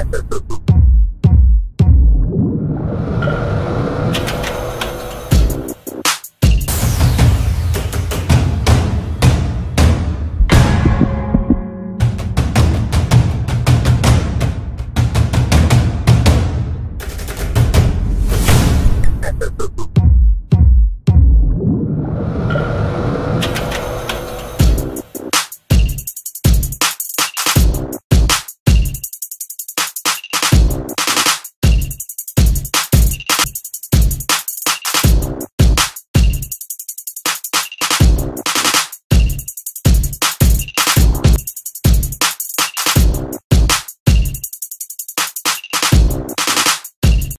infraestructura